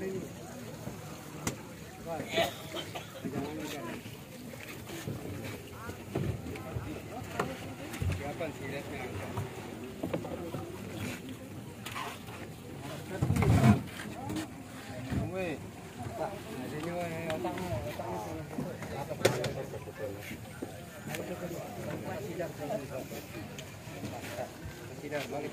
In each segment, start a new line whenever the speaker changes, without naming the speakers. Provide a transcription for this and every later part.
Gracias. Tidak, balik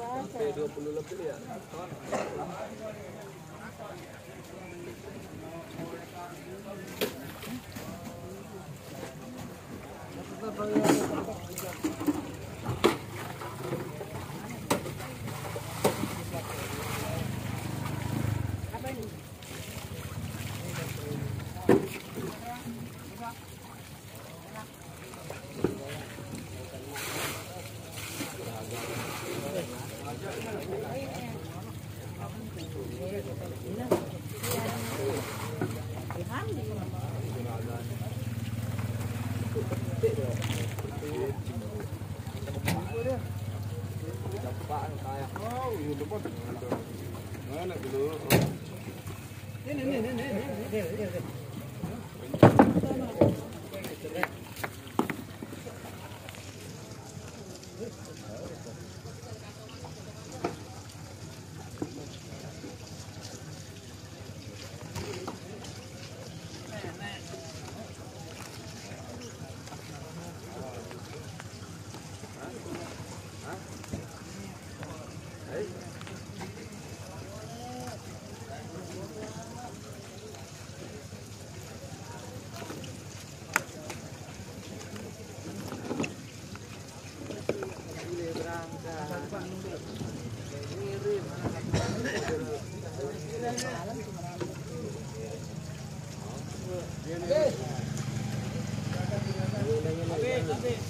sampai 20 lebih ya.
Yeah, yeah, yeah.
Habis,
habis.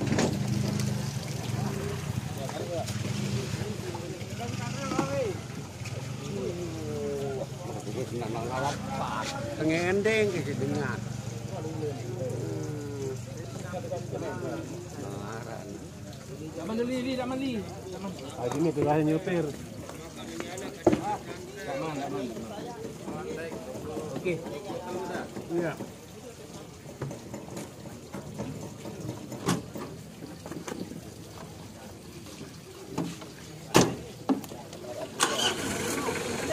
tengendeng gitu eh, ngat Maran.
Zaman dulu ini, zaman
nyupir. Oke. Iya.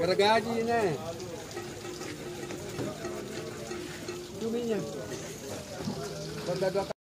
gergaji ni. Cuminya.